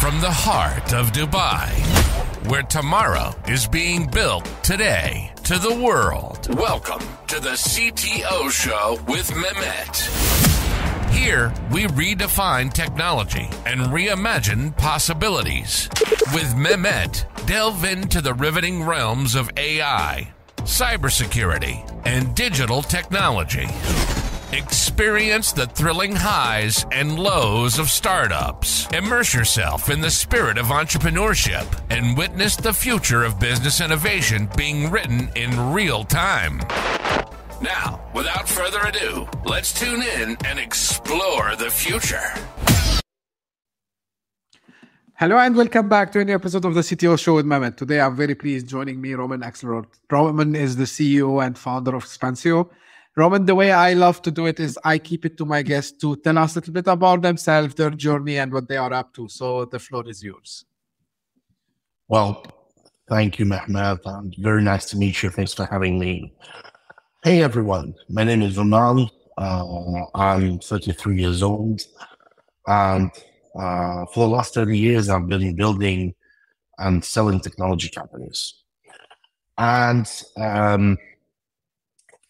from the heart of Dubai, where tomorrow is being built today, to the world. Welcome to the CTO Show with Mehmet. Here, we redefine technology and reimagine possibilities. With Mehmet, delve into the riveting realms of AI, cybersecurity, and digital technology. Experience the thrilling highs and lows of startups. Immerse yourself in the spirit of entrepreneurship and witness the future of business innovation being written in real time. Now, without further ado, let's tune in and explore the future. Hello and welcome back to any episode of the CTO Show with Mehmet. Today I'm very pleased joining me Roman Axelrod. Roman is the CEO and founder of XPANCEO Roman, the way I love to do it is I keep it to my guests to tell us a little bit about themselves, their journey, and what they are up to. So the floor is yours. Well, thank you, Mehmet. And very nice to meet you. Thanks for having me. Hey, everyone. My name is Roman. Uh, I'm 33 years old. And uh, for the last 30 years, I've been building and selling technology companies. And um,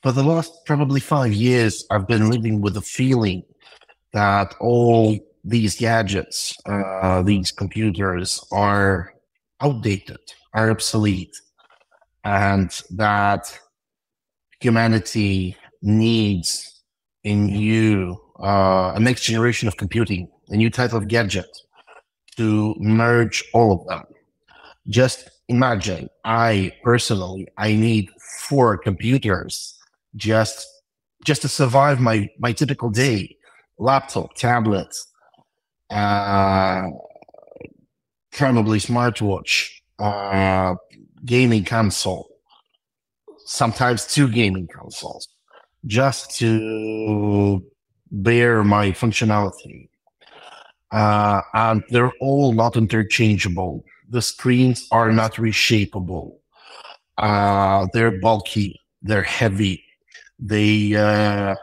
for the last probably five years, I've been living with the feeling that all these gadgets, uh, these computers are outdated, are obsolete, and that humanity needs a new, uh, a next generation of computing, a new type of gadget to merge all of them. Just imagine, I personally, I need four computers just just to survive my my typical day. Laptop tablet uh probably smartwatch uh gaming console. Sometimes two gaming consoles. Just to bear my functionality. Uh and they're all not interchangeable. The screens are not reshapable. uh they're bulky. They're heavy they uh,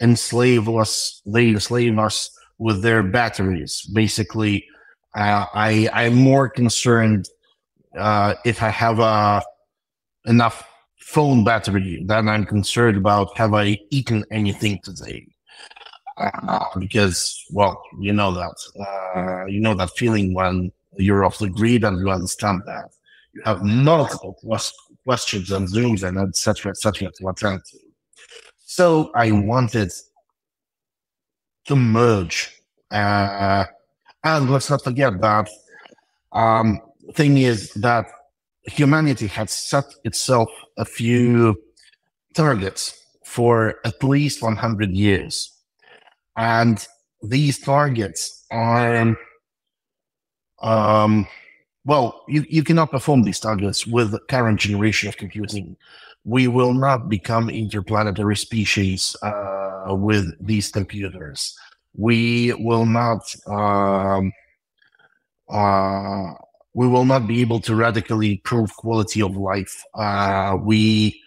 enslave us. They enslave us with their batteries. Basically, uh, I I'm more concerned uh, if I have uh, enough phone battery than I'm concerned about have I eaten anything today. Uh, because, well, you know that uh, you know that feeling when you're off the grid and you understand that you have multiple questions and zooms and etc. etc. to attend to. So I wanted to merge. Uh, and let's not forget that um, thing is that humanity had set itself a few targets for at least 100 years. And these targets are, um, well, you, you cannot perform these targets with the current generation of computing we will not become interplanetary species uh, with these computers. We will not. Um, uh, we will not be able to radically improve quality of life. Uh, we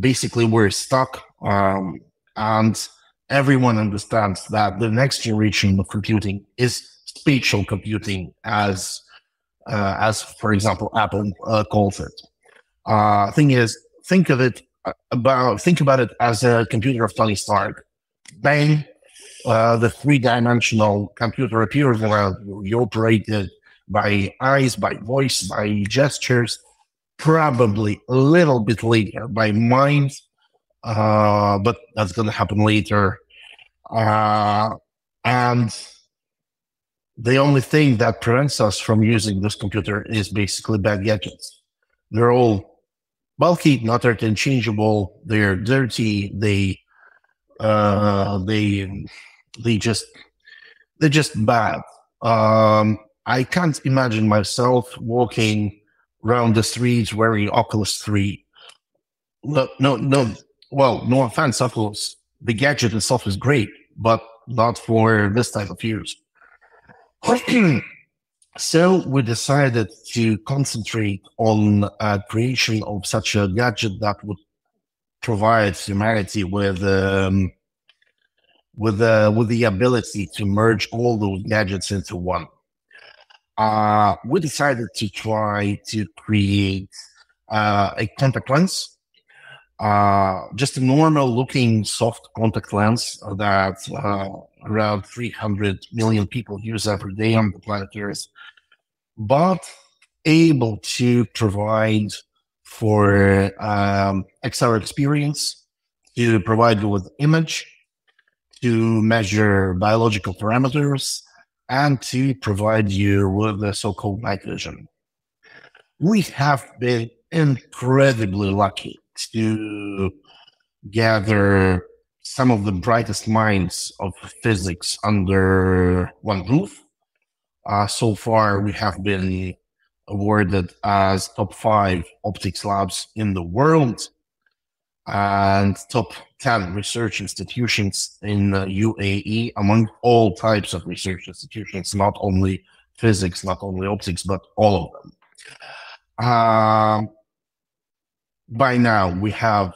basically we're stuck, um, and everyone understands that the next generation of computing is spatial computing, as uh, as for example Apple uh, calls it. Uh, thing is, think of it uh, about think about it as a computer of Tony Stark. Bang, uh, the three-dimensional computer appears where you operate it by eyes, by voice, by gestures, probably a little bit later by mind, uh, but that's going to happen later. And the only thing that prevents us from using this computer is basically bad gadgets. They're all bulky, not interchangeable. They're dirty. They uh, they they just they're just bad. Um, I can't imagine myself walking around the streets wearing Oculus Three. No, no, no. Well, no offense, Oculus. The gadget itself is great, but not for this type of use. So we decided to concentrate on uh, creation of such a gadget that would provide humanity with um, with uh, with the ability to merge all those gadgets into one. uh, we decided to try to create uh, a contact lens, uh, just a normal looking soft contact lens that uh, around 300 million people use every day on the planet Earth, but able to provide for um, XR experience, to provide you with image, to measure biological parameters, and to provide you with the so-called night vision. We have been incredibly lucky to gather some of the brightest minds of physics under one roof. Uh, so far, we have been awarded as top five optics labs in the world and top 10 research institutions in the UAE among all types of research institutions, not only physics, not only optics, but all of them. Um, by now, we have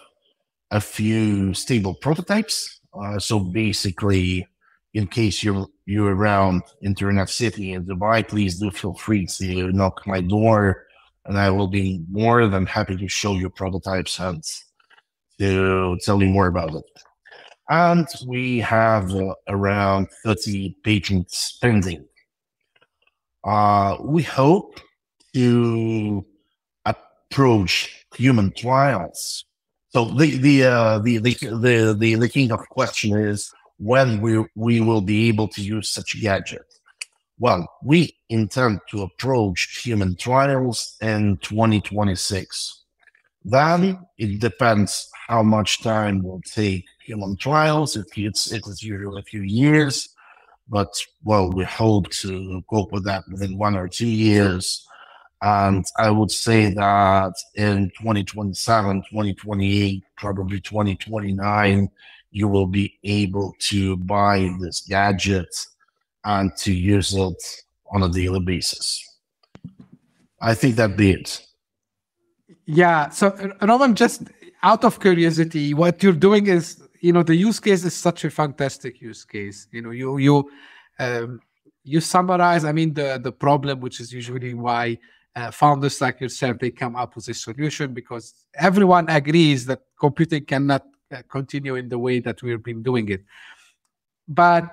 a few stable prototypes. Uh, so basically, in case you're you're around Internet City in Dubai, please do feel free to knock my door, and I will be more than happy to show you prototypes and to tell you more about it. And we have uh, around 30 patents pending. Uh, we hope to approach human trials. So the the uh, the, the the the the king of question is when we we will be able to use such a gadget. Well, we intend to approach human trials in 2026. Then it depends how much time will take human trials. It, it's it's usually a few years, but well, we hope to cope with that within one or two years. And I would say that in 2027, 2028, probably 2029, you will be able to buy this gadget and to use it on a daily basis. I think that'd be it. Yeah. So, Roman, just out of curiosity, what you're doing is, you know, the use case is such a fantastic use case. You know, you you um, you summarize. I mean, the the problem, which is usually why uh, founders like yourself they come up with a solution because everyone agrees that computing cannot uh, continue in the way that we've been doing it. But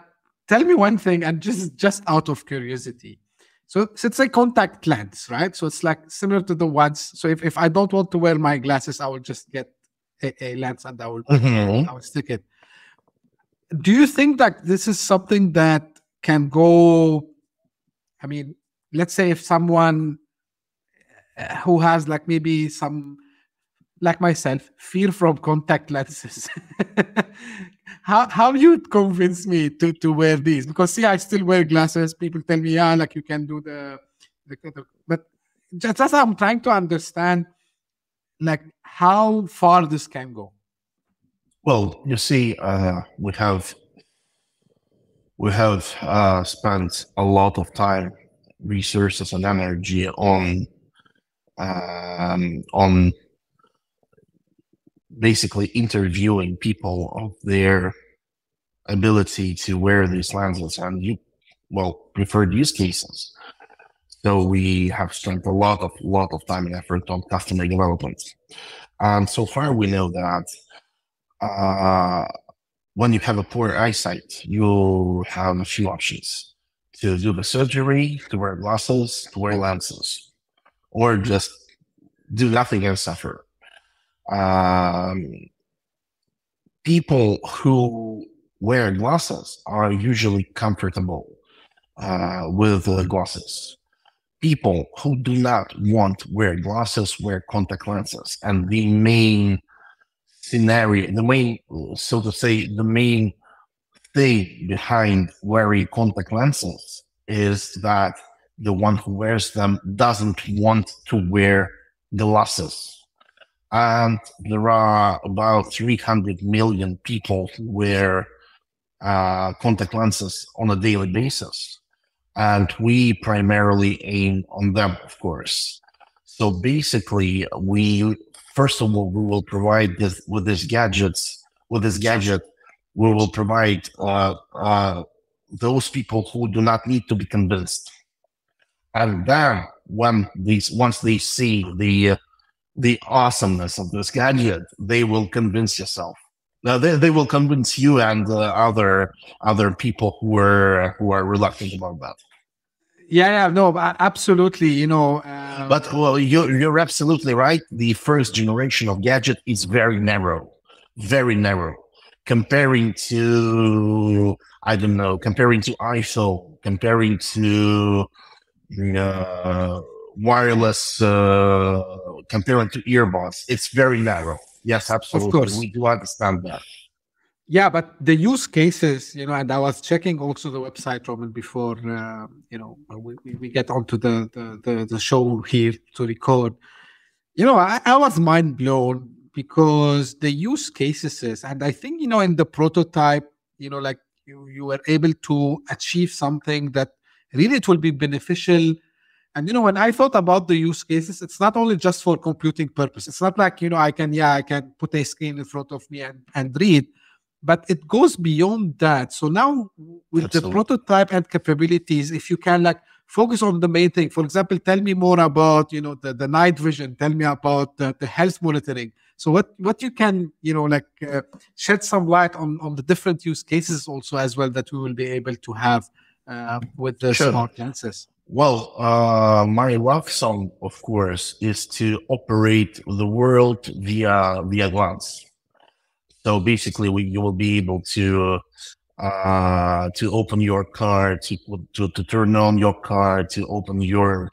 tell me one thing and just just out of curiosity. So, so it's a contact lens right? So it's like similar to the ones so if, if i don't want to wear my glasses i will just get a, a lens and i will mm-hmm. i will stick it. Do you think that this is something that can go i mean let's say if someone who has like maybe some like myself fear from contact lenses. How how you convince me to to wear these? Because see i still wear glasses. People tell me yeah like you can do the, the, the but just, just i'm trying to understand like how far this can go. Well you see uh we have we have uh spent a lot of time resources and energy on um, on basically interviewing people of their ability to wear these lenses and you well preferred use cases. So we have spent a lot of lot of time and effort on customer development. And so far we know that uh, when you have a poor eyesight you have a few options to do the surgery to wear glasses to wear lenses or just do nothing and suffer. Um, people who wear glasses are usually comfortable uh, with the glasses. People who do not want to wear glasses wear contact lenses, and the main scenario, the main, so to say, the main thing behind wearing contact lenses is that the one who wears them doesn't want to wear glasses. And there are about 300 million people who wear uh, contact lenses on a daily basis. And we primarily aim on them, of course. So basically, we first of all we will provide this with this gadgets with this gadget we will provide uh, uh, those people who do not need to be convinced and then when these once they see the uh, the awesomeness of this gadget, they will convince yourself. Now they, they will convince you and uh, other other people who are who are reluctant about that. Yeah, yeah, no, absolutely. You know, um... but well, you're you're absolutely right. The first generation of gadget is very narrow, very narrow, comparing to I don't know, comparing to iPhone, comparing to uh, wireless, uh, comparing to earbuds. It's very narrow. Yes, absolutely. Of course, we do understand that. Yeah, but the use cases, you know, and I was checking also the website, Roman, before, uh, you know, we, we get onto the, the, the, the, show here to record. You know, I, I was mind blown because the use cases is, and I think, you know, in the prototype, you know, like you, you were able to achieve something that really it will be beneficial and you know, when I thought about the use cases, it's not only just for computing purpose. It's not like, you know, I can, yeah, I can put a screen in front of me and, and read but it goes beyond that. So now with Absolutely. the prototype and capabilities, if you can like focus on the main thing, for example, tell me more about you know the, the night vision. Tell me about the, the health monitoring. So what what you can you know like uh, shed some light on on the different use cases also as well that we will be able to have uh, with the sure. smart glasses. Well, uh, my love song, of course, is to operate the world via via glance so basically, we, you will be able to uh, to open your car, to, to to turn on your car, to open your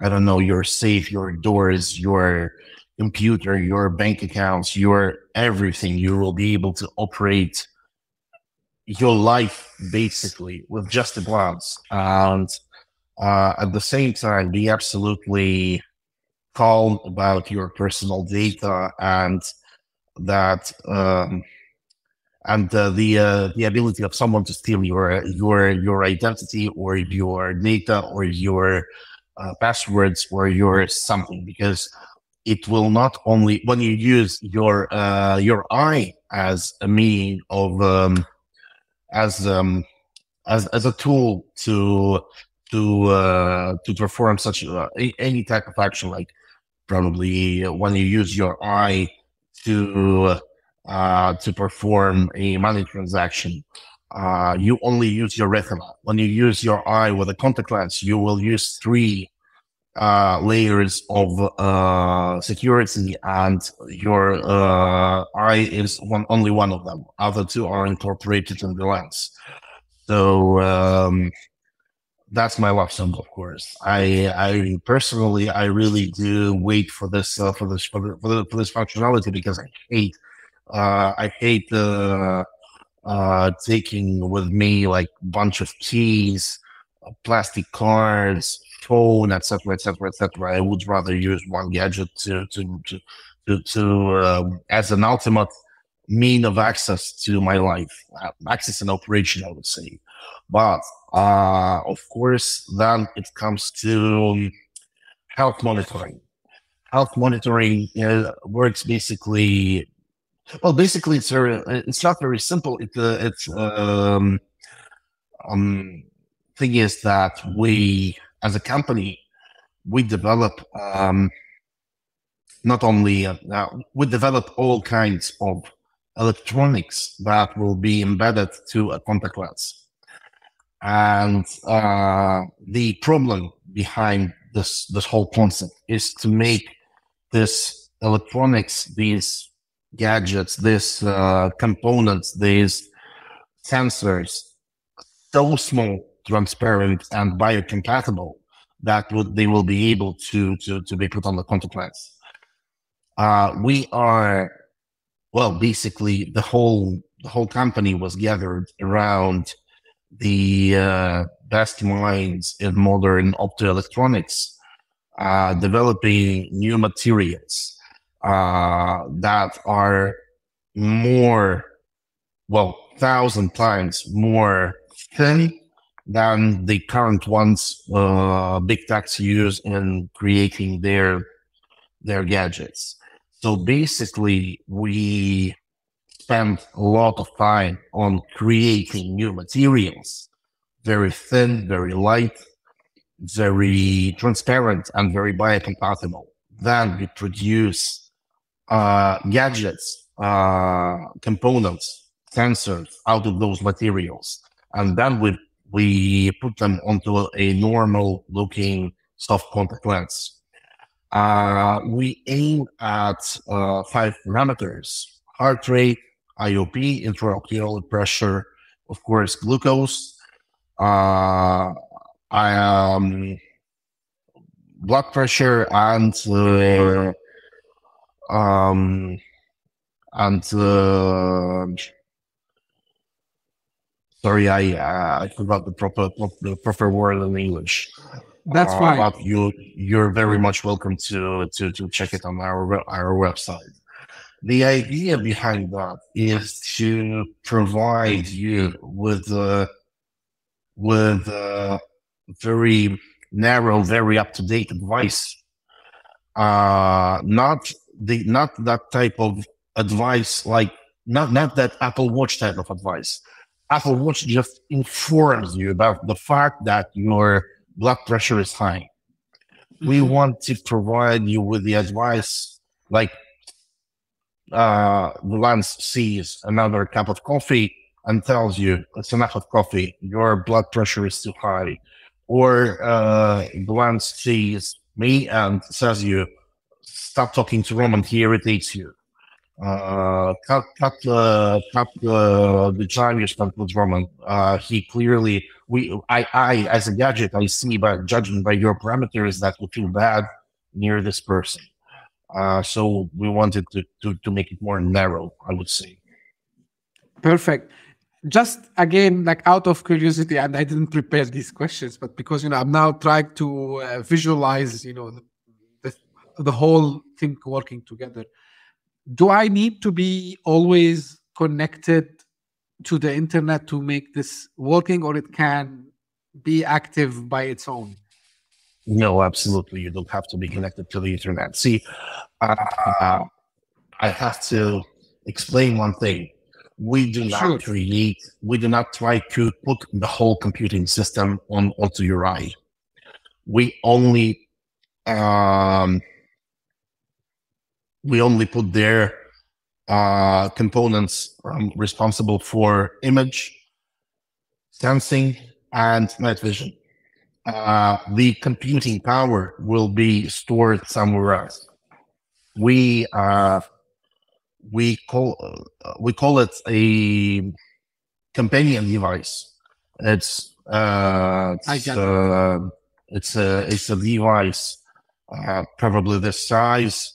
I don't know your safe, your doors, your computer, your bank accounts, your everything. You will be able to operate your life basically with just a glance, and uh, at the same time, be absolutely calm about your personal data and that um, and uh, the uh, the ability of someone to steal your your your identity or your data or your uh, passwords or your something. Because it will not only when you use your uh, your eye as a mean of um, as um, as as a tool to to uh, to perform such uh, any type of action like probably when you use your eye to uh, to perform a money transaction. Uh, you only use your retina. When you use your eye with a contact lens, you will use three uh, layers of uh, security, and your uh, eye is one only one of them. Other two are incorporated in the lens. So um, that's my love song, of course. I, I personally, I really do wait for this, uh, for this, for, the, for, this functionality because I hate, uh, I hate uh, taking with me like bunch of keys, plastic cards, phone, etc., etc., etc. I would rather use one gadget to, to, to, to, to um, as an ultimate mean of access to my life, uh, access and operation, I would say. But uh, of course, then it comes to health monitoring. Health monitoring uh, works basically. Well, basically, it's very, it's not very simple. It, uh, it's um, um, thing is that we, as a company, we develop um, not only uh, we develop all kinds of electronics that will be embedded to a contact lens. And uh, the problem behind this this whole concept is to make this electronics, these gadgets, these uh, components, these sensors, so small, transparent, and biocompatible that would, they will be able to to to be put on the contact. Uh, we are well, basically the whole the whole company was gathered around the uh, best minds in modern optoelectronics, uh, developing new materials uh, that are more, well, thousand times more thin than the current ones uh, big techs use in creating their their gadgets. So basically, we spend a lot of time on creating new materials, very thin, very light, very transparent and very biocompatible. Then we produce uh, gadgets, uh, components, sensors out of those materials, and then we we put them onto a normal looking soft contact lens. Uh, we aim at uh, five parameters: heart rate, IOP, intraocular pressure, of course, glucose, uh, um, blood pressure, and uh, um, and uh, sorry, I uh, I forgot the proper the proper word in English. That's Uh, fine. But you you're very much welcome to to to check it on our our website. The idea behind that is to provide you with uh, with uh, very narrow, very up to date advice. Uh, not the not that type of advice like not not that Apple Watch type of advice. Apple Watch just informs you about the fact that your blood pressure is high. We Mhm. want to provide you with the advice like uh, lens sees another cup of coffee and tells you it's enough of coffee, your blood pressure is too high. Or uh, lens sees me and says you stop talking to Roman, he irritates you. Uh, cut uh, the spent with Roman. Uh, he clearly, we, I, I, as a gadget, I see by judging by your parameters that we feel bad near this person. Uh, so we wanted to, to, to make it more narrow, I would say. Perfect. Just again, like out of curiosity, and I didn't prepare these questions, but because you know I'm now trying to uh, visualize, you know, the, the the whole thing working together. Do I need to be always connected to the internet to make this working, or it can be active by its own? No, absolutely. You don't have to be connected to the internet. See, uh, I have to explain one thing. We do not Sure. create, we do not try to put the whole computing system on onto your eye. We only, um, we only put their uh, components um, responsible for image, sensing, and night vision uh, the computing power will be stored somewhere else. We uh, we call uh, we call it a companion device. It's uh, it's, uh, it's a it's a device uh, probably this size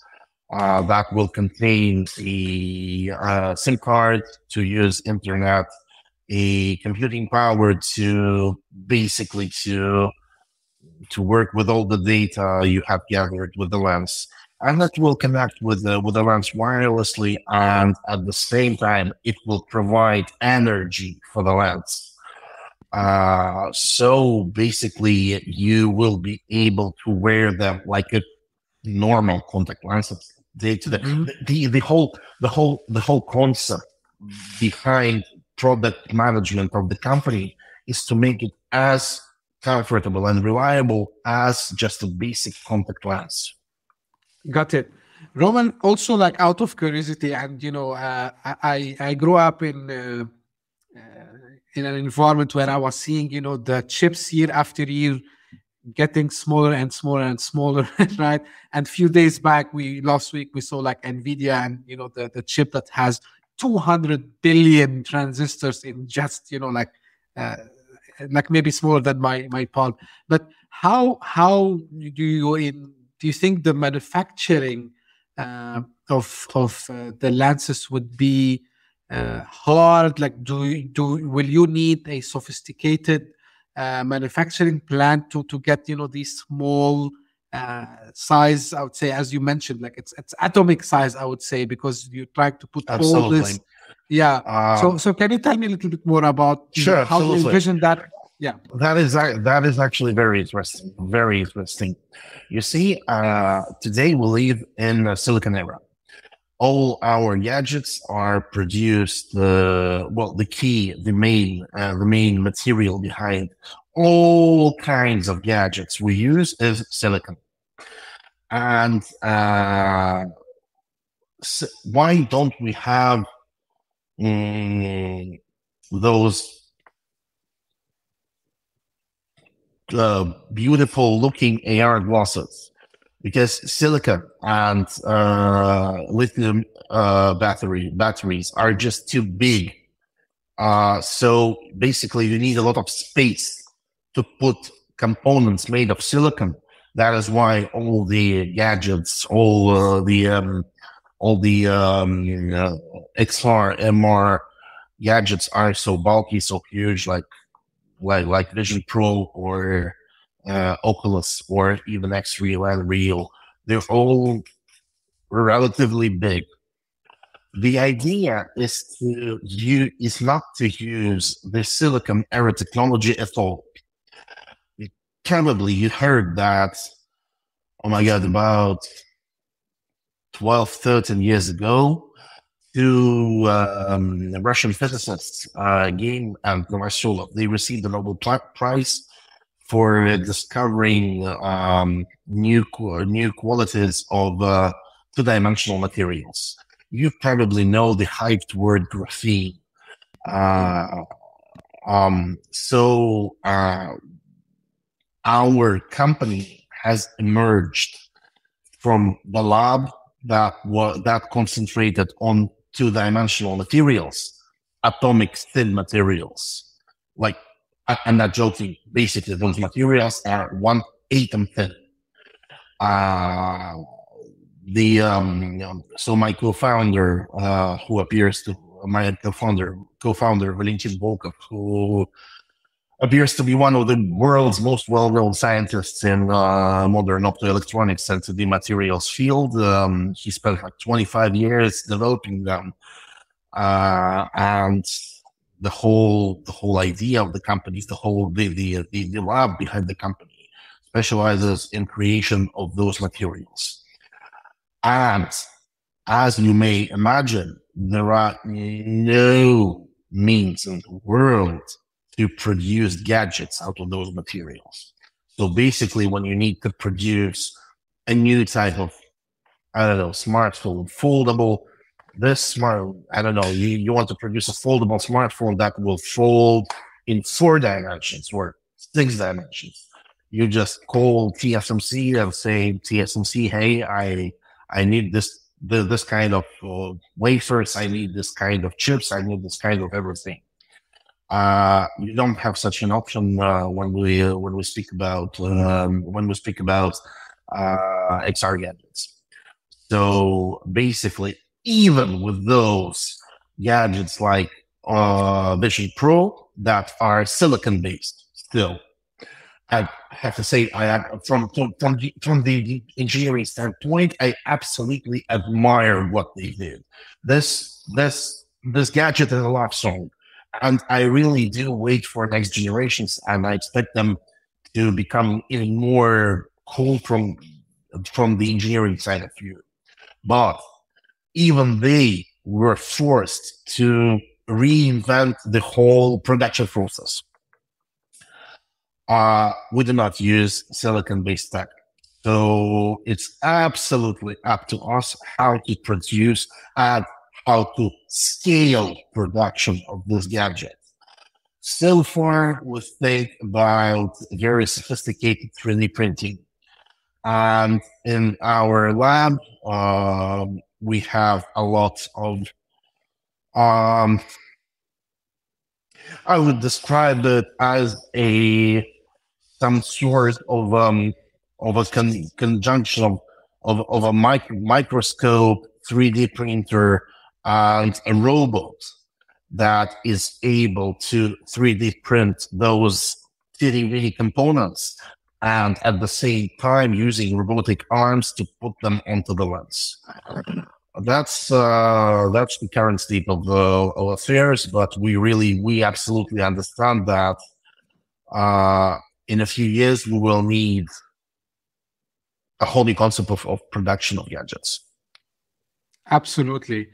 uh, that will contain a uh, SIM card to use internet, a computing power to basically to to work with all the data you have gathered with the lens. And that will connect with the with the lens wirelessly and at the same time it will provide energy for the lens. Uh, so basically you will be able to wear them like a normal contact lenses day Mhm. the, the the whole the whole the whole concept behind product management of the company is to make it as comfortable and reliable as just a basic contact lens. Got it. Roman, also like out of curiosity, and you know, uh, I I I grew up in uh, uh, in an environment where I was seeing, you know, the chips year after year getting smaller and smaller and smaller, right? And a few days back, we last week we saw like Nvidia and you know the the chip that has 200 billion transistors in just you know like uh, like maybe smaller than my my palm. But how how do you in do you think the manufacturing uh, of of uh, the lenses would be uh, hard? Like, do you- do will you need a sophisticated uh, manufacturing plant to to get you know these small uh, size? I would say, as you mentioned, like it's it's atomic size. I would say because you try to put all this. Yeah. Uh, so so can you tell me a little bit more about you know, Sure, how you envision that? Yeah. That is that is actually very interesting. Very interesting. You see, uh, today we live in a silicon era. All our gadgets are produced. Uh, well, the key, the main, uh, the main material behind all kinds of gadgets we use is silicon. And uh, why don't we have um, those uh, beautiful looking AR glasses? Because silicon and uh, lithium uh, battery batteries are just too big. Uh, so basically, you need a lot of space to put components made of silicon. That is why all the gadgets, all uh, the um, all the um, uh, XR, MR gadgets are so bulky, so huge, like like like Vision Pro or uh, Oculus or even X-Real and Real. They're all relatively big. The idea is to use is not to use the silicon era technology at all probably you heard that, oh my God, about 12, 13 years ago, two um, Russian physicists, uh, Geim and Novoselov, they received the Nobel Prize for discovering um, new new qualities of uh, two-dimensional materials. You probably know the hyped word graphene. Uh, um, so uh, our company has emerged from the lab that was that concentrated on two-dimensional materials, atomic thin materials. Like I'm not joking. Basically, those materials are one atom thin. Uh, the um, so my co-founder, uh, who appears to my co-founder, co-founder Valentyn Volkov, who appears to be one of the world's most well-known scientists in uh, modern optoelectronics and the materials field. Um, he spent like 25 years developing them, uh, and the whole the whole idea of the company, the whole the, the the the lab behind the company specializes in creation of those materials. And as you may imagine, there are no means in the world to produce gadgets out of those materials. So basically, when you need to produce a new type of, I don't know, smartphone, foldable, this smart, I don't know, you, you want to produce a foldable smartphone that will fold in four dimensions or six dimensions. You just call TSMC and say, TSMC, hey, I, I need this, this kind of uh, wafers. I need this kind of chips. I need this kind of everything uh, you don't have such an option uh, when we uh, when we speak about um, when we speak about uh, XR gadgets. So basically, even with those gadgets like uh, Vision Pro that are silicon based, still, I have to say, I from from from the, from the engineering standpoint, I absolutely admire what they did. This this this gadget is a love song and I really do wait for next generations, and I expect them to become even more cool from from the engineering side of view. But even they were forced to reinvent the whole production process. Uh, we do not use silicon-based tech. So it's absolutely up to us how to produce at how to scale production of this gadget. So far, we think about very sophisticated 3D printing. And in our lab, um, we have a lot of, um, I would describe it as a some sort of um, of a con- conjunction of, of, of a mic- microscope, 3D printer, and a robot that is able to 3D print those 2D components and at the same time using robotic arms to put them onto the lens. That's uh, that's the current state of, uh, of affairs, but we really we absolutely understand that uh, in a few years we will need a whole new concept of, of production of gadgets. Absolutely.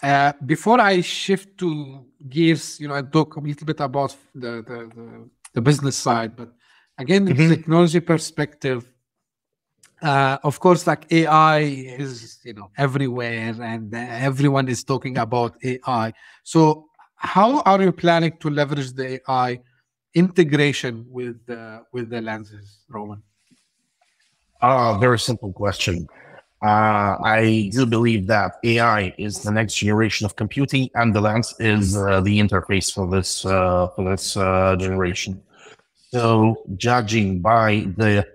Uh, before I shift to gears, you know, I talk a little bit about the, the, the the business side. But again, mm-hmm. the technology perspective, uh, of course, like AI is you know everywhere, and uh, everyone is talking about AI. So, how are you planning to leverage the AI integration with uh, with the lenses, Roman? Uh, very simple question. Uh, I do believe that AI is the next generation of computing, and the lens is uh, the interface for this uh, for this uh, generation. So, judging by the,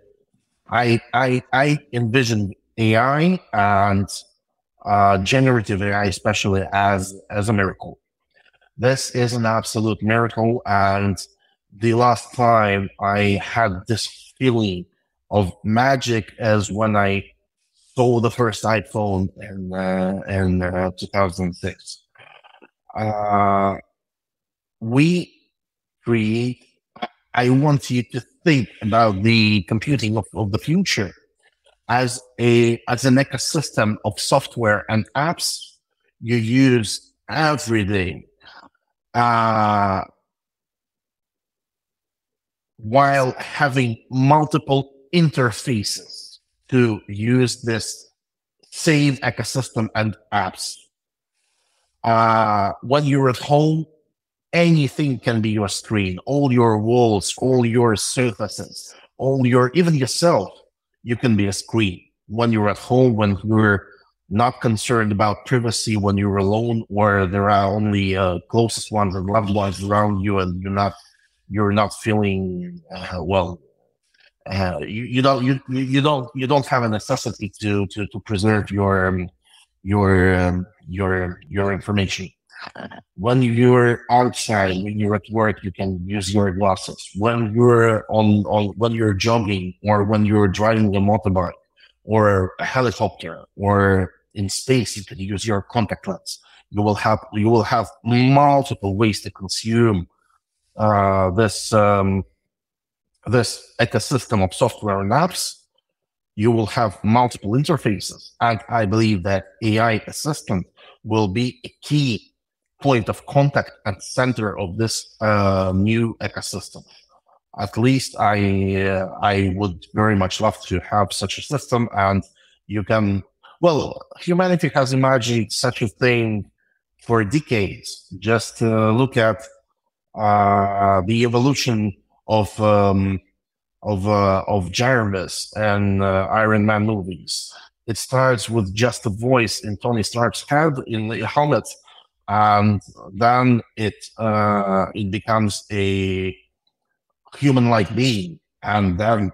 I I I envision AI and uh, generative AI, especially as as a miracle. This is an absolute miracle, and the last time I had this feeling of magic as when I sold the first iPhone in uh, in uh, 2006. Uh, we create. I want you to think about the computing of, of the future as a as an ecosystem of software and apps you use every day. Uh, while having multiple interfaces to use this same ecosystem and apps. Uh, when you're at home, anything can be your screen, all your walls, all your surfaces, all your, even yourself, you can be a screen. When you're at home, when you're not concerned about privacy, when you're alone, or there are only uh, closest ones and loved ones around you, and you're not, you're not feeling uh, well uh, you, you don't you you don't you don't have a necessity to to to preserve your um, your um, your your information. When you're outside, when you're at work, you can use your glasses. When you're on on when you're jogging or when you're driving a motorbike or a helicopter or in space, you can use your contact lens. You will have you will have multiple ways to consume uh, this um, this ecosystem of software and apps, you will have multiple interfaces. And I believe that AI assistant will be a key point of contact and center of this uh, new ecosystem. At least I uh, I would very much love to have such a system, and you can. Well, humanity has imagined such a thing for decades. Just uh, look at uh, the evolution of um, of uh, of Jarvis and uh, Iron Man movies. It starts with just a voice in Tony Stark's head in the helmet, and then it uh, it becomes a human-like being, and then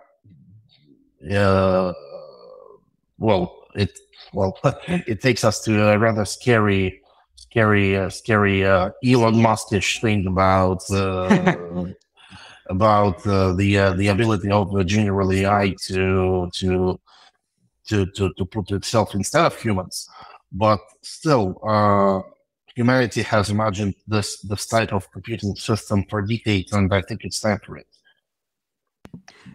uh, well, it well it takes us to a rather scary scary, uh, scary uh, Elon Muskish thing about uh, about uh, the uh, the ability of the general AI to to to to, to put itself instead of humans, but still. Humanity has imagined this this type of computing system for decades, and I think it's time for it.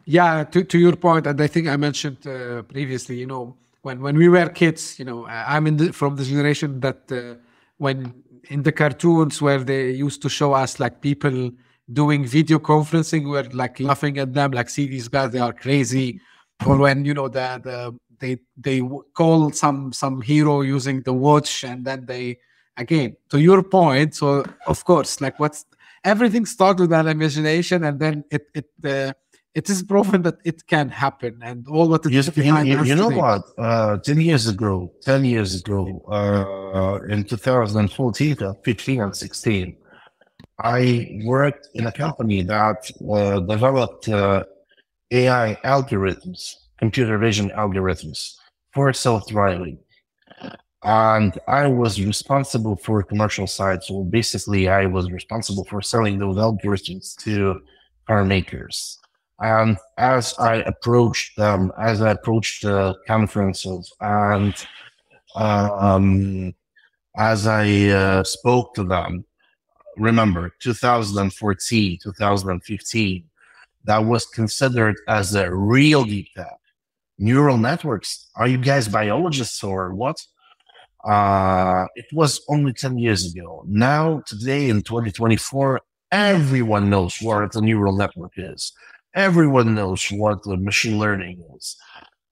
Yeah, to, to your point, and I think I mentioned uh, previously, you know, when, when we were kids, you know, I'm in the, from the generation that uh, when in the cartoons where they used to show us like people doing video conferencing, we're like laughing at them, like, see these guys, they are crazy. Or when you know that. the they they call some some hero using the watch, and then they again to your point. So of course, like what's everything starts with an imagination, and then it it uh, it is proven that it can happen, and all what it you, you, you know what? Uh, ten years ago, ten years ago, uh, in 2014, 15, and 16 I worked in a company that uh, developed uh, AI algorithms, computer vision algorithms for self-driving. And I was responsible for commercial side. So basically, I was responsible for selling those algorithms to car makers. And as I approached them, as I approached the conferences and um, as I uh, spoke to them, remember 2014, 2015, that was considered as a real deep tech. Neural networks, are you guys biologists or what? Uh, it was only 10 years ago. Now, today in 2024, Everyone knows what a neural network is. Everyone knows what the machine learning is.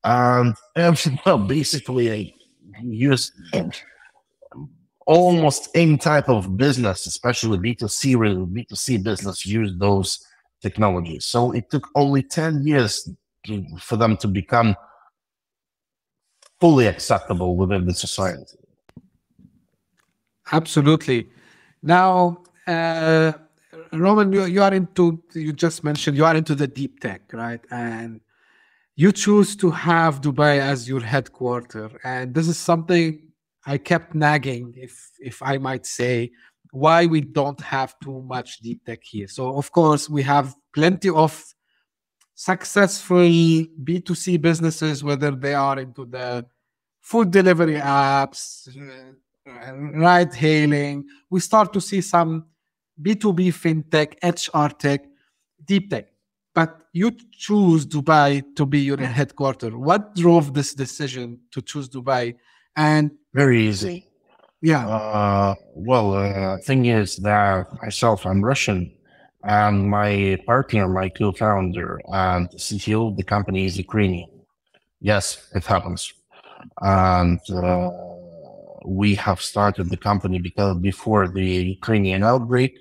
And well, basically, use almost any type of business, especially B2C, B2C business, use those technologies. So it took only 10 years to, for them to become fully acceptable within the society. Absolutely. Now, uh, Roman, you, you are into, you just mentioned you are into the deep tech, right? And you choose to have Dubai as your headquarter. And this is something I kept nagging, if if I might say, why we don't have too much deep tech here. So of course we have plenty of successful B2C businesses, whether they are into the food delivery apps, uh, ride hailing. We start to see some B2B fintech, HR tech, deep tech. But you choose Dubai to be your headquarter. What drove this decision to choose Dubai? And very easy. Yeah. Uh, well, uh, thing is that myself, I'm Russian, and my partner, my co-founder and CTO, the company is Ukrainian. Yes, it happens, and uh, we have started the company because before the Ukrainian outbreak,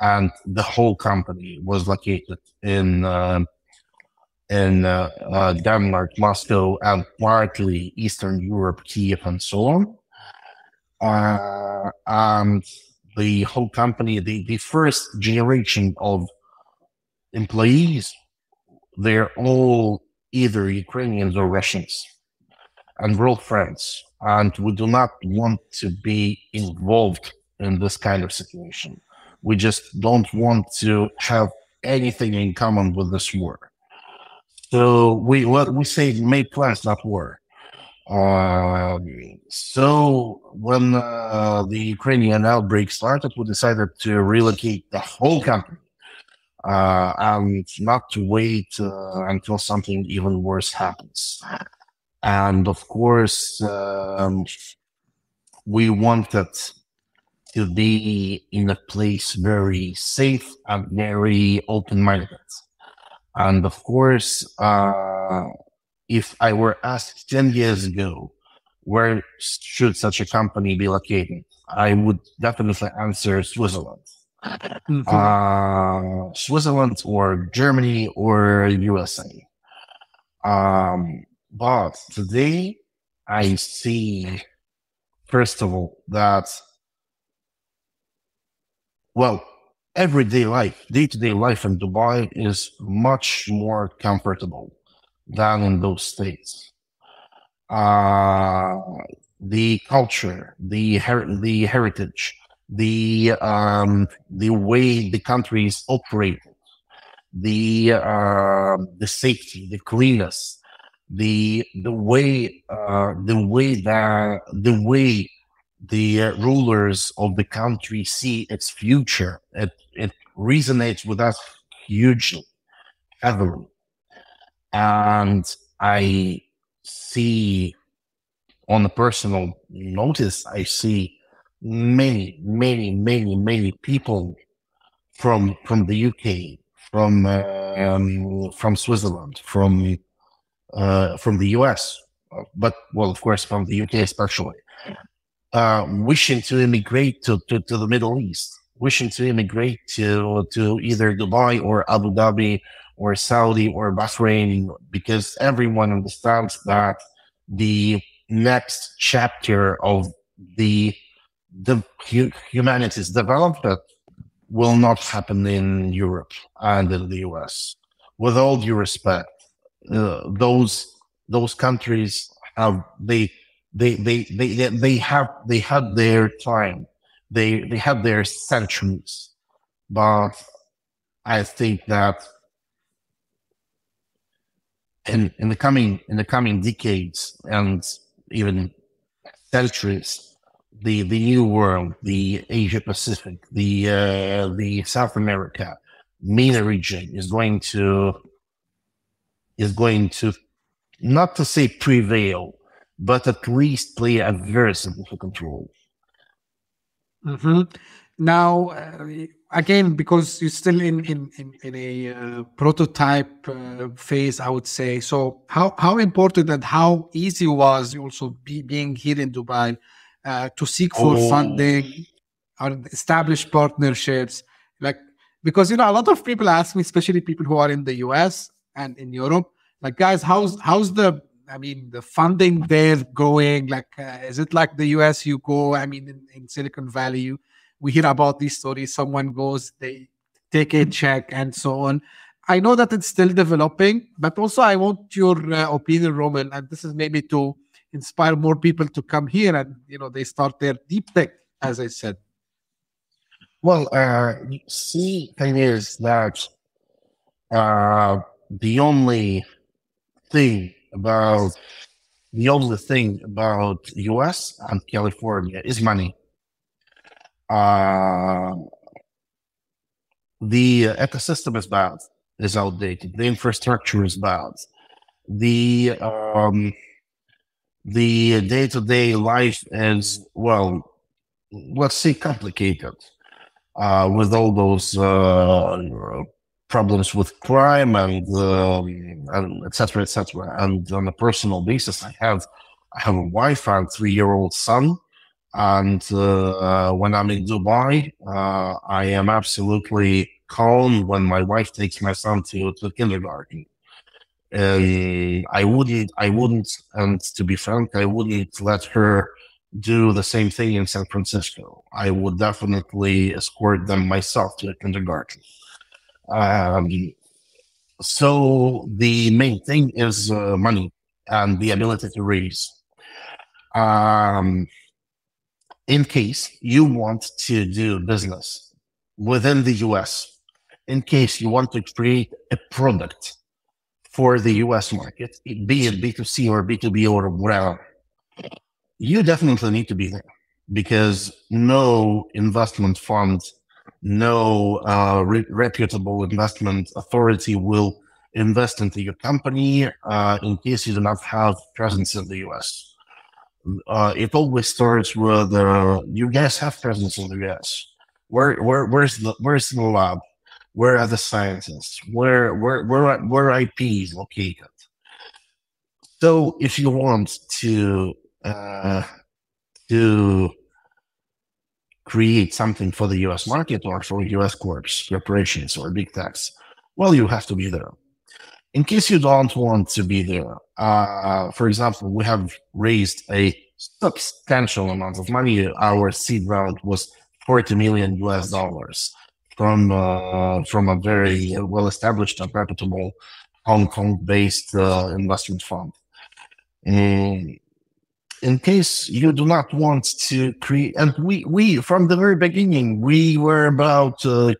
and the whole company was located in uh, in uh, uh, Denmark, Moscow, and partly Eastern Europe, Kiev, and so on. Uh, and the whole company, the, the first generation of employees, they're all either Ukrainians or Russians, and we're all friends. And we do not want to be involved in this kind of situation. We just don't want to have anything in common with this war. So we we say make plans, not war. So when uh, the Ukrainian outbreak started, we decided to relocate the whole country uh, and not to wait uh, until something even worse happens. And of course, um, we wanted to be in a place very safe and very open-minded. And of course, uh, if I were asked 10 years ago, where should such a company be located? I would definitely answer Switzerland. Mm-hmm. Uh, Switzerland or Germany or USA. Um, but today I see, first of all, that well, everyday life, day to day life in Dubai is much more comfortable than in those states. Uh, the culture, the her- the heritage, the um, the way the country is operated, the uh, the safety, the cleanness, the the way uh, the way that the way the uh, rulers of the country see its future. It, it resonates with us hugely, heavily. And I see on a personal notice, I see many, many, many, many people from from the UK, from um, from Switzerland, from uh, from the US, but well, of course, from the UK especially, uh, wishing to immigrate to, to, to, the Middle East, wishing to immigrate to, to either Dubai or Abu Dhabi or Saudi or Bahrain, because everyone understands that the next chapter of the, the humanity's development will not happen in Europe and in the US. With all due respect, uh, those those countries have they they they they they have they had their time they they have their centuries but i think that in in the coming in the coming decades and even centuries the the new world the asia pacific the uh, the south america MENA region is going to is going to not to say prevail but at least play a very significant role. Mm-hmm. Now, uh, again, because you're still in in in, in a uh, prototype uh, phase, I would say. So how how important and how easy was also be, being here in Dubai uh, to seek for Oh. funding or establish partnerships, like because you know a lot of people ask me, especially people who are in the US and in Europe, like guys, how's how's the I mean the funding there going? Like, uh, is it like the US? You go, I mean, in, in Silicon Valley, you we hear about these stories. Someone goes, they take a check, and so on. I know that it's still developing, but also I want your uh, opinion, Roman, and this is maybe to inspire more people to come here and you know they start their deep tech, as I said. Well, uh, see, thing is that uh, the only thing about the only thing about U.S. and California is money. Uh, the ecosystem is bad, is outdated. The infrastructure is bad. The um, the day-to-day life is well, let's say complicated uh, with all those uh, problems with crime and, um, and et. And on a personal basis, I have I have a wife and three year old son. And uh, when I'm in Dubai, uh, I am absolutely calm when my wife takes my son to, to kindergarten. And I wouldn't, I wouldn't, and to be frank, I wouldn't let her do the same thing in San Francisco. I would definitely escort them myself to a kindergarten. Um, so the main thing is uh, money and the ability to raise. Um, in case you want to do business within the US, in case you want to create a product for the US market, be it B2C or B2B or whatever, you definitely need to be there because no investment fund, no uh, re- reputable investment authority will invest into your company uh, in case you do not have presence in the US. Uh, it always starts with uh, you guys have presence in the US. Where, where, where's the, where's the lab? Where are the scientists? Where, where, where, are- where are IPs located? So if you want to uh, to create something for the US market or for US corps, corporations, or big techs, well, you have to be there. In case you don't want to be there, uh, for example, we have raised a substantial amount of money. Our seed round was 40 million US dollars from uh, from a very well established and reputable Hong Kong based uh, investment fund. In case you do not want to create, and we, we from the very beginning, we were about uh,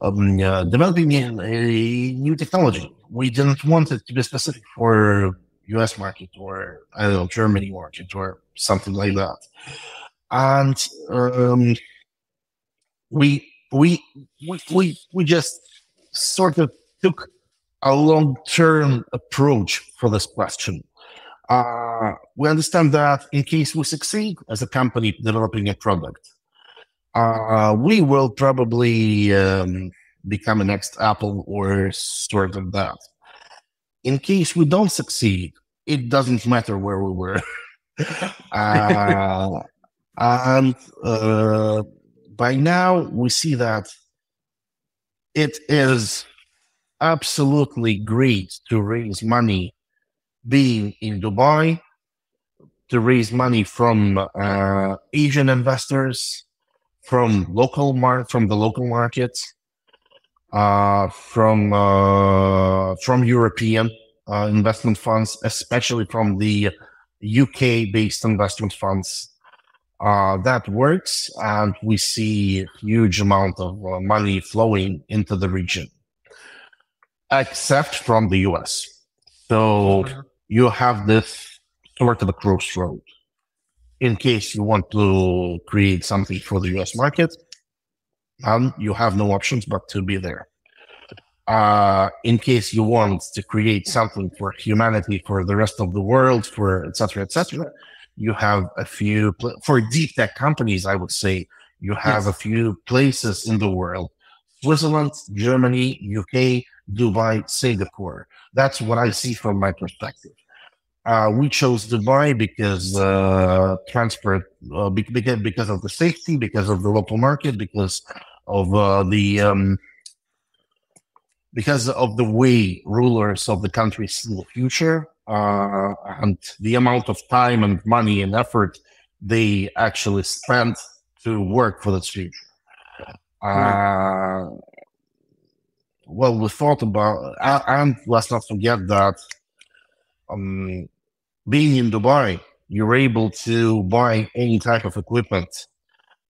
um, uh, developing a, a new technology. We didn't want it to be specific for US market or I don't know Germany market or something like that. And um, we we we we we just sort of took a long term approach for this question. Uh, we understand that in case we succeed as a company developing a product, uh, we will probably um, become a next Apple or sort of that. In case we don't succeed, it doesn't matter where we were. uh, and uh, by now, we see that it is absolutely great to raise money being in Dubai, to raise money from uh, Asian investors, from local mar- from the local markets, uh, from uh, from European uh, investment funds, especially from the UK-based investment funds. Uh, that works, and we see huge amount of uh, money flowing into the region, except from the US. So you have this sort of a crossroad. In case you want to create something for the US market, and you have no options but to be there. Uh, in case you want to create something for humanity, for the rest of the world, for etc. etc., you have a few pl- for deep tech companies. I would say You have Yes. a few places in the world Switzerland, Germany, UK, Dubai, Singapore. That's what I see from my perspective. Uh, we chose Dubai because uh, transport, uh, because, because of the safety, because of the local market, because of uh, the um, because of the way rulers of the country see the future uh, and the amount of time and money and effort they actually spend to work for this future. Uh, well, we thought about, a- and let's not forget that um, being in Dubai, you're able to buy any type of equipment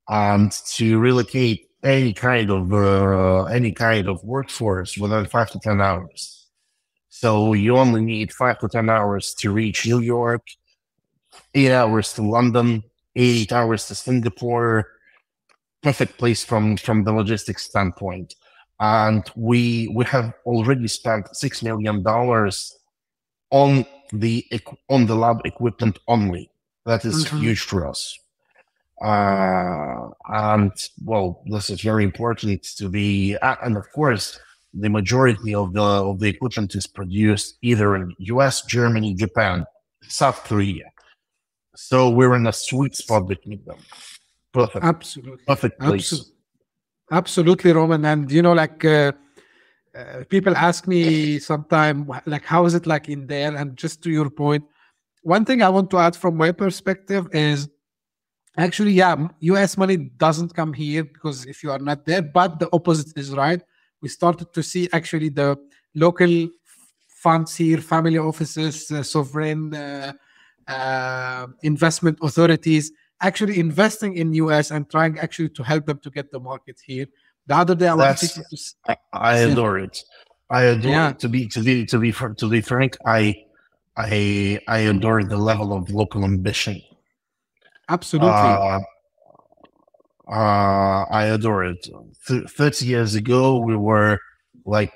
and to relocate any kind of uh, any kind of workforce within five to ten hours. So you only need five to ten hours to reach New York, eight hours to London, eight hours to Singapore. Perfect place from from the logistics standpoint. And we we have already spent six million dollars on the on the lab equipment only. That is Mhm. huge for us. Uh, and well, this is very important to be, uh, and of course, the majority of the of the equipment is produced either in U.S., Germany, Japan, South Korea. So we're in a sweet spot between them. Perfect, Absolutely. perfect place. Absolutely. Absolutely, Roman. And you know, like uh, uh, people ask me sometime, like, how is it like in there? And just to your point, one thing I want to add from my perspective is actually, yeah, US money doesn't come here because if you are not there, but the opposite is right. We started to see actually the local funds here, family offices, uh, sovereign uh, uh, investment authorities actually investing in US and trying actually to help them to get the market here. The other day I was That's- speaking to s- I, I adore it. I adore Yeah. it. To be to be to be to be frank, I I I adore the level of local ambition. absolutely. Uh, uh, I adore it. Th- Thirty years ago, we were like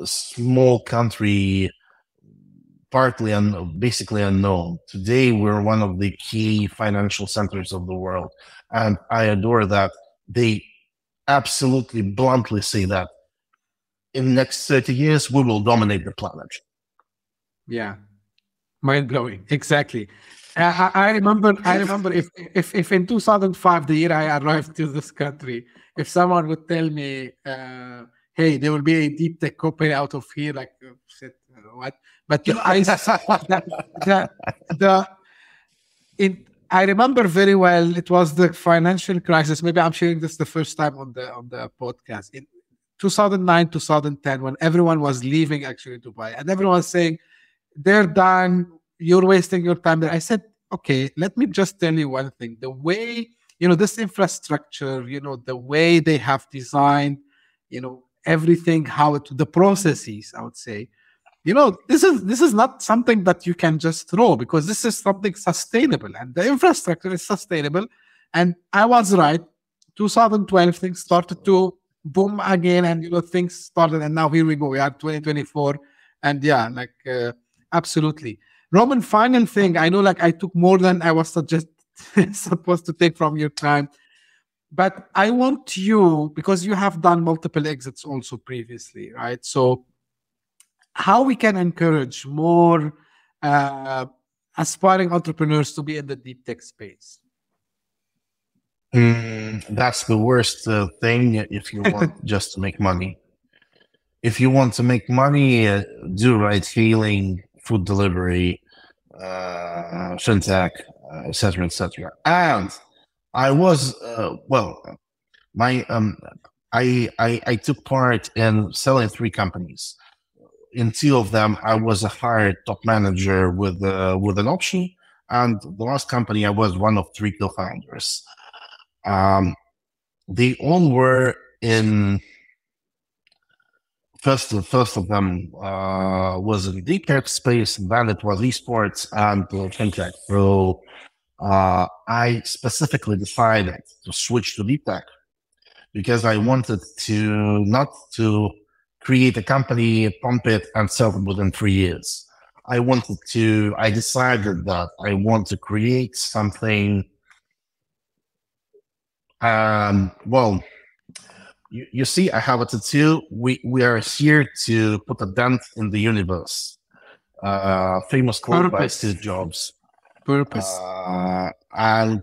a small country, partly un- basically unknown. Today, we're one of the key financial centers of the world, and I adore that they absolutely bluntly say that in the next thirty years, we will dominate the planet. Yeah, mind blowing. Exactly. I, I I remember. I remember if if if in 2005, the year I arrived to this country, if someone would tell me, uh, "Hey, there will be a deep tech company out of here," like uh, shit, uh, what? But you know, I the, the, the in I remember very well. It was the financial crisis. Maybe I'm sharing this the first time on the on the podcast in 2009, 2010, when everyone was leaving actually Dubai, and everyone was saying they're done. You're wasting your time there. I said, okay, let me just tell you one thing. The way, you know, this infrastructure, you know, the way they have designed, you know, everything, how it, the processes, I would say, you know, this is this is not something that you can just throw because this is something sustainable and the infrastructure is sustainable. And I was right. 2012 things started to boom again, and you know, things started, and now here we go. We are 2024, and yeah, like uh, absolutely. Roman, final thing. I know, like I took more than I was suggest- supposed to take from your time, but I want you because you have done multiple exits also previously, right? So, how we can encourage more uh, aspiring entrepreneurs to be in the deep tech space? Mm, that's the worst uh, thing if you want just to make money. If you want to make money, uh, do right hailing, food delivery, uh, fintech, uh, etc., etc. And I was uh, well, my um, I, I I took part in selling three companies. In two of them, I was a hired top manager with uh, with an option, and the last company I was one of three co-founders. Um, they all were in first the first of them uh, was in deep tech space, and then it was esports and fintech. So uh, I specifically decided to switch to deep tech because I wanted to not to create a company, pump it, and sell it within three years. I wanted to. I decided that I want to create something Um, well, you, you see, I have a tattoo. We we are here to put a dent in the universe. Uh, famous quote by Purpose. Steve Jobs. Purpose. Uh, and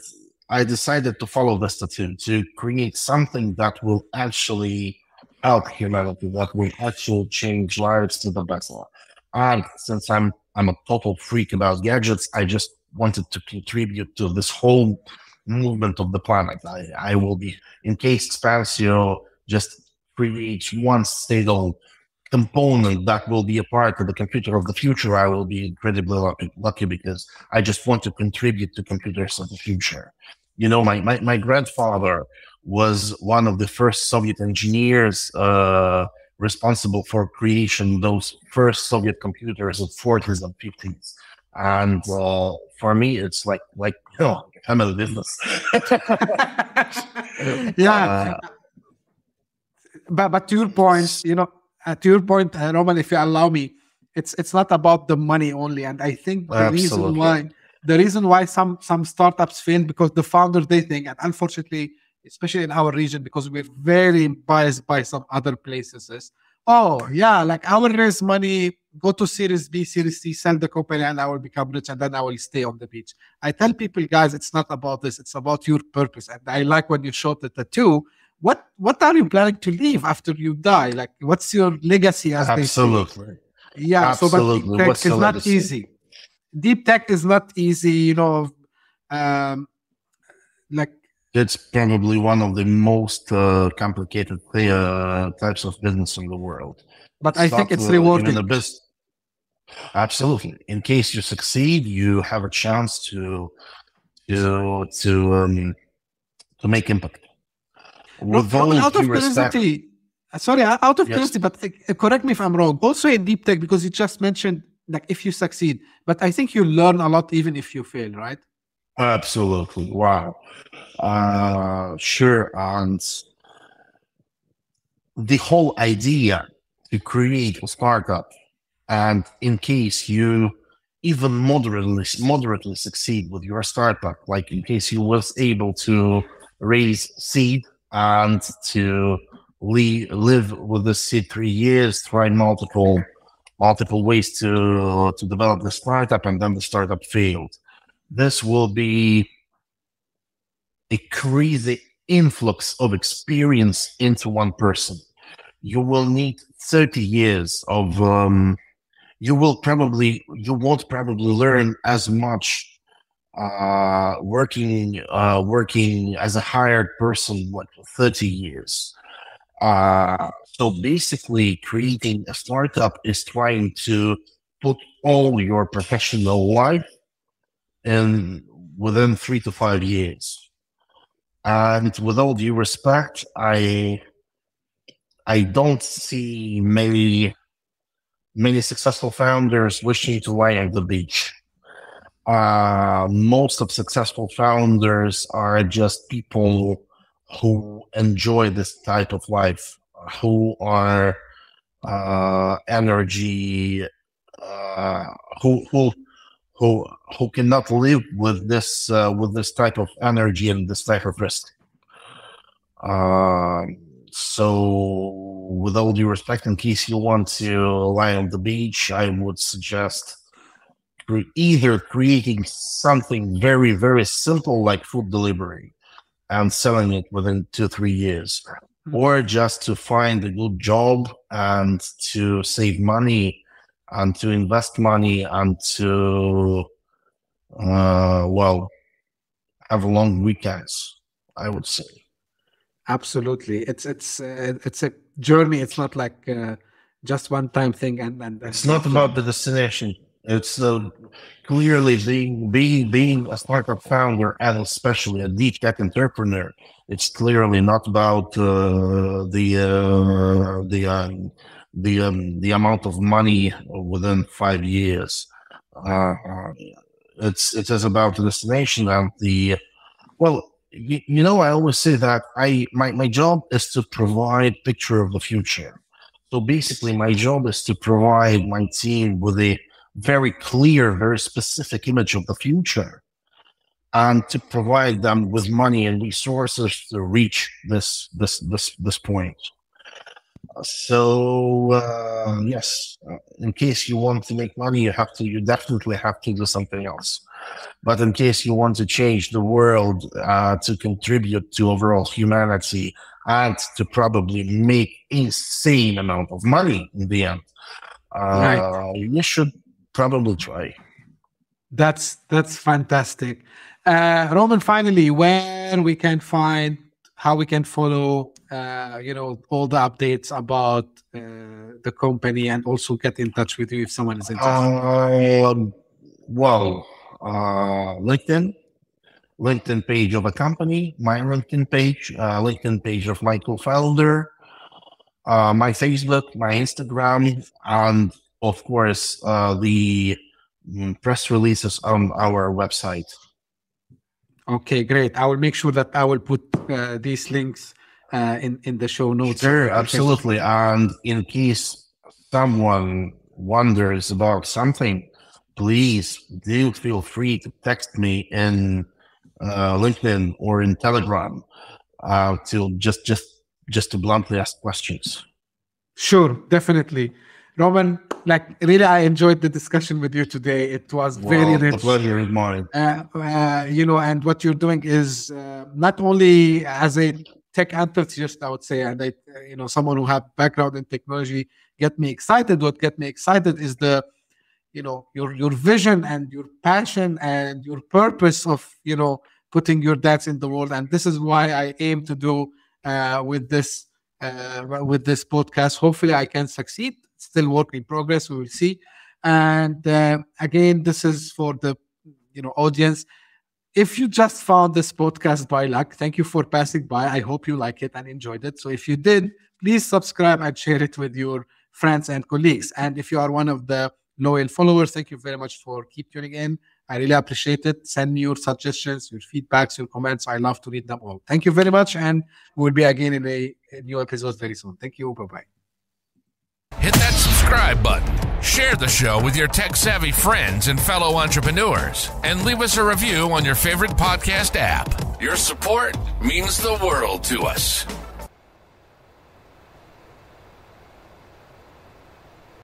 I decided to follow this tattoo to create something that will actually help humanity, that will actually change lives to the better. And since I'm I'm a total freak about gadgets, I just wanted to contribute to this whole movement of the planet. I, I will be in case XPANCEO just creates one stable component that will be a part of the computer of the future, I will be incredibly lucky, lucky because I just want to contribute to computers of the future. You know, my, my, my grandfather was one of the first Soviet engineers uh, responsible for creation those first Soviet computers of 40s and 50s. And uh, for me, it's like like oh, family business. yeah. Uh, but but to your point, you know, uh, to your point, uh, Roman, if you allow me, it's it's not about the money only, and I think the reason why the reason why some some startups fail because the founders they think, and unfortunately, especially in our region, because we're very biased by some other places, is oh yeah, like I will raise money, go to Series B, Series C, sell the company, and I will become rich, and then I will stay on the beach. I tell people, guys, it's not about this; it's about your purpose. And I like when you showed the tattoo. What what are you planning to leave after you die? Like, what's your legacy? As absolutely. Yeah, so but Absolutely. deep tech is not easy. Deep tech is not easy, you know. Um, like It's probably one of the most uh, complicated uh, types of business in the world. but I think it's uh, rewarding. The best. Absolutely. In case you succeed, you have a chance to to to um, to make impact. With Ro- out of curiosity, sorry, uh, out of Yes. curiosity, but uh, correct me if I'm wrong. Also in deep tech, because you just mentioned like if you succeed, but I think you learn a lot even if you fail, right? Absolutely. Wow. Uh, sure. And the whole idea to create a startup, and in case you even moderately moderately succeed with your startup, like in case you was able to raise seed and to live with the seed three years, try multiple multiple ways to to develop the startup, and then the startup failed this will be a crazy influx of experience into one person. You will need 30 years of, um, you will probably, you won't probably learn as much uh, working, uh, working as a hired person, what, 30 years. Uh, so basically, creating a startup is trying to put all your professional life in within three to five years. And with all due respect, I I don't see many many successful founders wishing to lie at the beach. Uh, most of successful founders are just people who enjoy this type of life, who are uh, energy, uh, who who who who cannot live with this uh, with this type of energy and this type of risk. Um, so, with all due respect, in case you want to lie on the beach, I would suggest either creating something very very simple like food delivery and selling it within two three years, Hmm. or just to find a good job and to save money and to invest money and to uh well have long weekends i would say. Absolutely, it's it's uh, it's a journey. It's not like uh, just one time thing, and and it's not about the destination. It's uh, clearly being being being a startup founder and especially a deep tech entrepreneur it's clearly not about uh, the uh, the um, the um, the amount of money within five years uh, uh, it's it is about the destination and the well you, you know i always say that i my, my job is to provide picture of the future so basically my job is to provide my team with a very clear very specific image of the future and to provide them with money and resources to reach this this this this point. So uh, yes, uh, in case you want to make money, you have to you definitely have to do something else. But in case you want to change the world uh, to contribute to overall humanity and to probably make insane amount of money in the end, uh, right. you should probably try. That's that's fantastic. Uh, Roman, finally, where we can find how we can follow, uh, you know, all the updates about uh, the company and also get in touch with you if someone is interested. Um, well, uh, LinkedIn, LinkedIn page of a company, my LinkedIn page, uh, LinkedIn page of my co-founder, uh, my Facebook, my Instagram, and of course uh, the mm, press releases on our website. Okay, great. I will make sure that I will put uh, these links uh, in in the show notes. Sure, absolutely. And in case someone wonders about something, please do feel free to text me in uh, LinkedIn or in Telegram uh, to just just just to bluntly ask questions. Sure, definitely. Roman, like really, I enjoyed the discussion with you today. It was very well, rich. Pleasure is mine. Uh, uh, you know, and what you're doing is uh, not only as a tech enthusiast, I would say, and I, you know, someone who have background in technology, get me excited. What get me excited is the, you know, your your vision and your passion and your purpose of, you know, putting your dads in the world. And this is why I aim to do uh, with this uh, with this podcast. Hopefully, I can succeed still work in progress. We will see. And uh, again, this is for the you know audience. If you just found this podcast by luck, thank you for passing by. I hope you like it and enjoyed it. So if you did, please subscribe and share it with your friends and colleagues. And if you are one of the loyal followers, thank you very much for keep tuning in. I really appreciate it. Send me your suggestions, your feedbacks, your comments. I love to read them all. Thank you very much, and we'll be again in a, a new episode very soon. Thank you. Bye bye. Hit that subscribe button, share the show with your tech savvy friends and fellow entrepreneurs, and leave us a review on your favorite podcast app. Your support means the world to us.